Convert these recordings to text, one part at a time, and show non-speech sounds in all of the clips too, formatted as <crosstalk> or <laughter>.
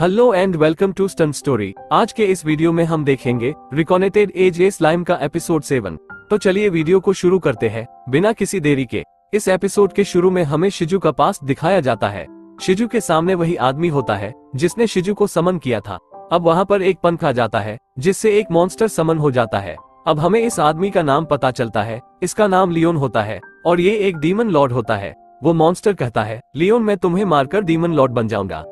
Hello and welcome to stun story आज के इस वीडियो में हम देखेंगे रिकॉनेटेड एज ए स्लाइम का एपिसोड सेवन तो चलिए वीडियो को शुरू करते हैं, बिना किसी देरी के। इस एपिसोड के शुरू में हमें शिजू का पास दिखाया जाता है। शिजू के सामने वही आदमी होता है, जिसने शिजू को समन किया था। अब वहाँ पर एक पंख जाता है, जिससे एक मॉन्स्टर समन हो जाता है। अब हमें इस आदमी का नाम पता चलता है, इसका नाम लियोन होता है, और ये एक डीमन लॉर्ड होता है। वो मॉन्स्टर कहता है लियोन मैं तुम्हें मारकर डीमन लॉर्ड बन जाऊँगा।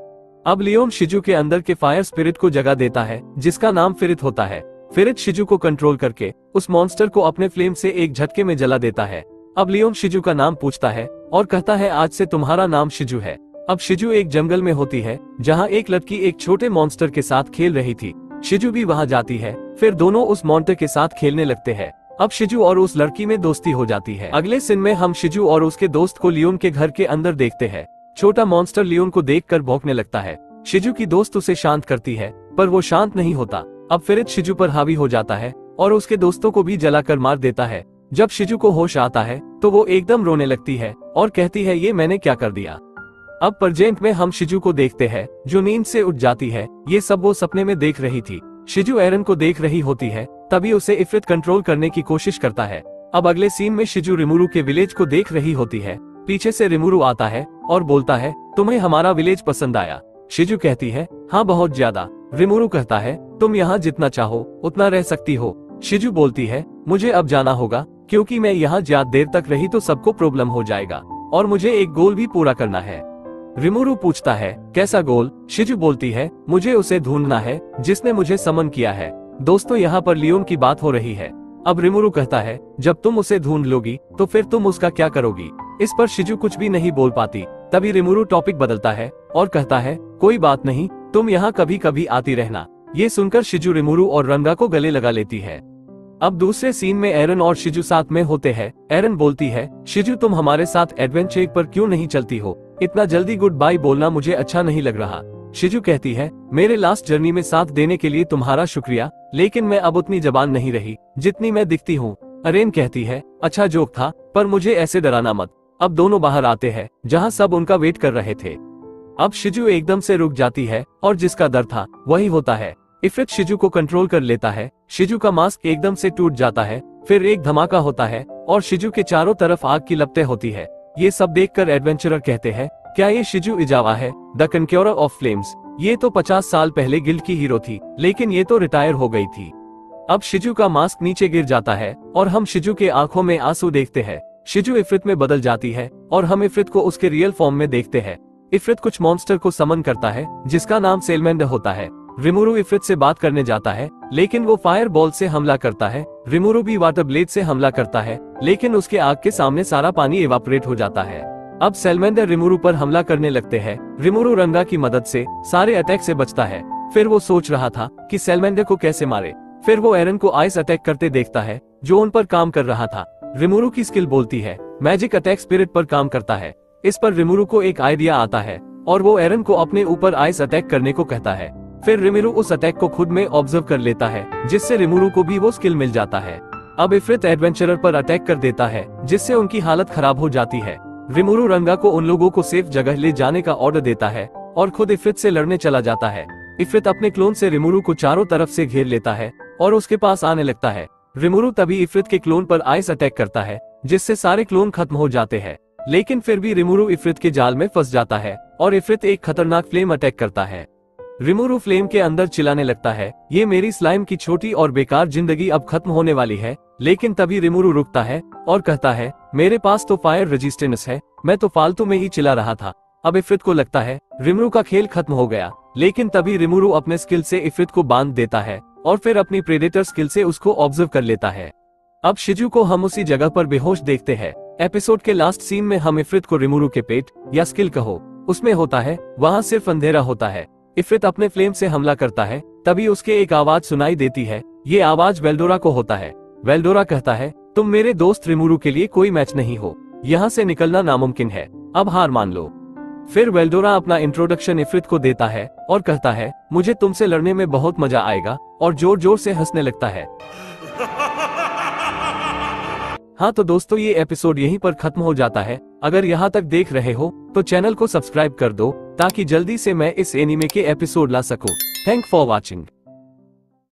अब लियोन शिजू के अंदर के फायर स्पिरिट को जगह देता है, जिसका नाम फिरित होता है। फिरित शिजू को कंट्रोल करके, उस मॉन्स्टर को अपने फ्लेम से एक झटके में जला देता है। अब लियोन शिजू का नाम पूछता है, और कहता है, आज से तुम्हारा नाम शिजू है। अब शिजू एक जंगल में होती है, जहाँ एक लड़की एक छोटे मॉन्स्टर के साथ खेल रही थी। शिजू भी वहाँ जाती है, फिर दोनों उस मॉन्स्टर के साथ खेलने लगते हैं। अब शिजू और उस लड़की में दोस्ती हो जाती है। अगले सीन में हम शिजू और उसके दोस्त को लियोन के घर के अंदर देखते हैं। छोटा मॉन्स्टर लियोन को देख कर भौंकने लगता है। शिजू की दोस्त उसे शांत करती है, पर वो शांत नहीं होता। अब फिर शिजू पर हावी हो जाता है, और उसके दोस्तों को भी जलाकर मार देता है। जब शिजू को होश आता है तो वो एकदम रोने लगती है, और कहती है, ये मैंने क्या कर दिया? अब परजेंट में हम शिजू को देखते हैं, जो नींद से उठ जाती है। ये सब वो सपने में देख रही थी। शिजू एरन को देख रही होती है, तभी उसे इफरत कंट्रोल करने की कोशिश करता है। अब अगले सीन में शिजू रिमुरु के विलेज को देख रही होती है। पीछे से रिमुरु आता है और बोलता है, तुम्हें हमारा विलेज पसंद आया। शिजू कहती है हाँ बहुत ज़्यादा। रिमोरू कहता है, तुम यहाँ जितना चाहो, उतना रह सकती हो। शिजू बोलती है, मुझे अब जाना होगा, क्योंकि मैं यहाँ ज़्यादा देर तक रही तो सबको प्रॉब्लम हो जाएगा, और मुझे एक गोल भी पूरा करना है। रिमोरू पूछता है, कैसा गोल? शिजू बोलती है, मुझे उसे ढूंढना है, जिसने मुझे समन किया है। दोस्तों, यहाँ पर लियोन की बात हो रही है। अब रिमुरु कहता है, जब तुम उसे ढूंढ लोगी तो फिर तुम उसका क्या करोगी? इस पर शिजू कुछ भी नहीं बोल पाती। तभी रिमुरु टॉपिक बदलता है और कहता है, कोई बात नहीं, तुम यहाँ कभी कभी आती रहना। ये सुनकर शिजू रिमुरु और रंगा को गले लगा लेती है। अब दूसरे सीन में एरन और शिजू साथ में होते हैं। एरन बोलती है, शिजू, तुम हमारे साथ एडवेंचर पर क्यों नहीं चलती हो? इतना जल्दी गुड बाय बोलना मुझे अच्छा नहीं लग रहा। शिजू कहती है, मेरे लास्ट जर्नी में साथ देने के लिए तुम्हारा शुक्रिया। लेकिन मैं अब उतनी जबान नहीं रही, जितनी मैं दिखती हूँ। अरेन कहती है अच्छा जोक था, पर मुझे ऐसे डराना मत। अब दोनों बाहर आते हैं, जहाँ सब उनका वेट कर रहे थे। अब शिजू एकदम से रुक जाती है, और जिसका डर था, वही होता है। इफरित शिजू को कंट्रोल कर लेता है। शिजू का मास्क एकदम से टूट जाता है, फिर एक धमाका होता है, और शिजू के चारों तरफ़ आग की लपटें होती है। ये सब देखकर एडवेंचरर कहते हैं, क्या ये शिजू इजावा है? द कंक्योर ऑफ़ फ्लेम्स ये तो पचास साल पहले गिल्ड की हीरो थी, लेकिन ये तो रिटायर हो गई थी। अब शिजू का मास्क नीचे गिर जाता है, और हम शिजू के आँखों में आँसू देखते हैं। शिजू इफरित में बदल जाती है, और हम इफरित को उसके रियल फॉर्म में देखते हैं। इफरित कुछ मॉन्स्टर को समन करता है, जिसका नाम सेलमेंडर होता है। रिमुरु इफरित से बात करने जाता है, लेकिन वो फायर बॉल से हमला करता है। रिमुरु भी वाटर ब्लेड से हमला करता है, लेकिन उसके आग के सामने सारा पानी एवापोरेट हो जाता है। अब सेलमेंडर रिमुरु पर हमला करने लगते हैं। रिमुरु रंगा की मदद से सारे अटैक से बचता है। फिर वो सोच रहा था कि सेलमेंडर को कैसे मारे। फिर वो एरन को आइस अटैक करते देखता है, जो उन पर काम कर रहा था। रिमुरु की स्किल बोलती है, मैजिक अटैक स्पिरिट पर काम करता है। इस पर रिमुरु को एक आइडिया आता है, और वो एरन को अपने ऊपर आइस अटैक करने को कहता है। फिर रिमुरु उस अटैक को खुद में ऑब्ज़र्व कर लेता है, जिससे रिमुरु को भी वो स्किल मिल जाता है। अब इफरित एडवेंचरर पर अटैक कर देता है, जिससे उनकी हालत खराब हो जाती है। रिमुरु रंगा को उन लोगों को सेफ़ जगह ले जाने का ऑर्डर देता है, और खुद इफरित से लड़ने चला जाता है। इफरित अपने क्लोन से रिमुरु को चारों तरफ़ से घेर लेता है, और उसके पास आने लगता है। रिमुरु तभी इफरित के क्लोन पर आइस अटैक करता है, जिससे सारे क्लोन खत्म हो जाते हैं। लेकिन फिर भी रिमुरु इफरित के जाल में फंस जाता है, और इफरित एक खतरनाक फ्लेम अटैक करता है। रिमुरु फ्लेम के अंदर चिल्लाने लगता है, ये मेरी स्लाइम की छोटी और बेकार ज़िंदगी अब खत्म होने वाली है लेकिन तभी रिमुरु रुकता है और कहता है, मेरे पास तो फायर रजिस्टेंस है, मैं तो फालतू में ही चिल्ला रहा था। अब इफरित को लगता है, रिमुरु का खेल खत्म हो गया। लेकिन तभी रिमुरु अपने स्किल से इफरित को बाँध देता है और फिर अपनी प्रेडेटर स्किल से उसको ऑब्ज़र्व कर लेता है। अब शिजू को हम उसी जगह पर बेहोश देखते हैं। एपिसोड के लास्ट सीन में हम इफरित को रिमुरु के पेट या स्किल कहो, उसमें होता है, वहाँ सिर्फ़ अंधेरा होता है। इफरित अपने फ्लेम से हमला करता है, तभी उसके एक आवाज़ सुनाई देती है, ये आवाज़ वेल्डोरा को होता है। वेल्डोरा कहता है, तुम मेरे दोस्त रिमुरु के लिए कोई मैच नहीं हो। यहाँ से निकलना नामुमकिन है। अब हार मान लो। फिर वेल्डोरा अपना इंट्रोडक्शन इफरित को देता है और कहता है, मुझे तुमसे लड़ने में बहुत मज़ा आएगा और ज़ोर ज़ोर से हंसने लगता है। <laughs> हाँ तो दोस्तों, ये एपिसोड यहीं पर खत्म हो जाता है। अगर यहाँ तक देख रहे हो तो चैनल को सब्सक्राइब कर दो, ताकि जल्दी से मैं इस एनिमे के एपिसोड ला सकूँ। Thank for watching